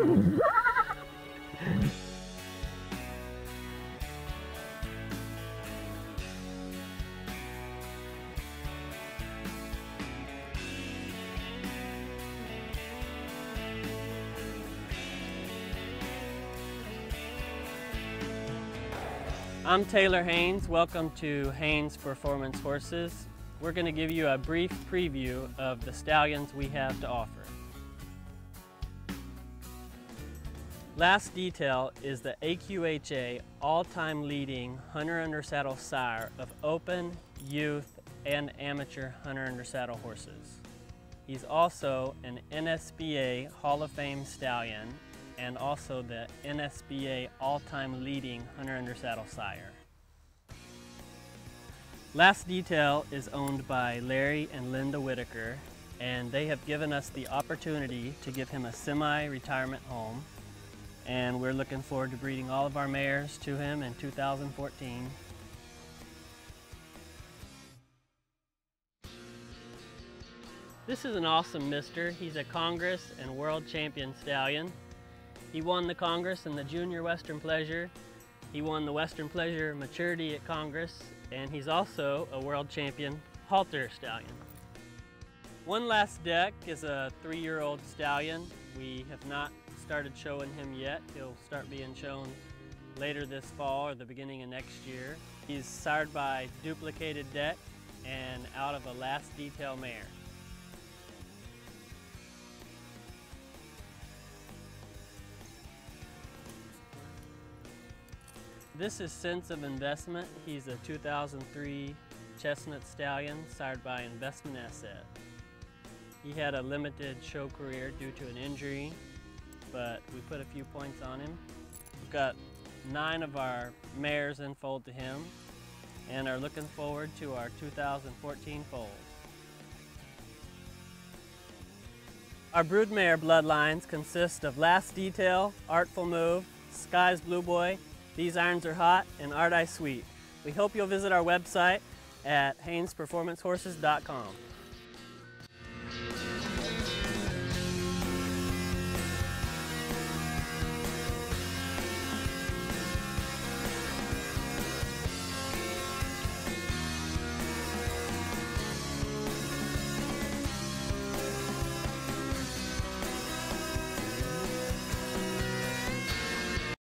I'm Taylor Hanes. Welcome to Hanes Performance Horses. We're going to give you a brief preview of the stallions we have to offer. Last detail is the AQHA all-time leading hunter under saddle sire of open, youth, and amateur hunter under saddle horses. He's also an NSBA Hall of Fame stallion and also the NSBA all-time leading hunter under saddle sire. Last Detail is owned by Larry and Linda Whitaker and they have given us the opportunity to give him a semi-retirement home and we're looking forward to breeding all of our mares to him in 2014. This is an awesome mister. He's a Congress and World Champion Stallion. He won the Congress and the Junior Western Pleasure. He won the Western Pleasure Maturity at Congress, and he's also a world champion halter stallion. One Last Deck is a three-year-old stallion. We have not started showing him yet. He'll start being shown later this fall or the beginning of next year. He's sired by Duplicated Deck and out of a Last Detail mare. This is Sense of Investment. He's a 2003 Chestnut Stallion sired by Investment Asset. He had a limited show career due to an injury, but we put a few points on him. We've got nine of our mares in foal to him and are looking forward to our 2014 foals. Our broodmare bloodlines consist of Last Detail, Artful Move, Sky's Blue Boy, these irons are hot and Art Eye sweet. We hope you'll visit our website at hanesperformancehorses.com.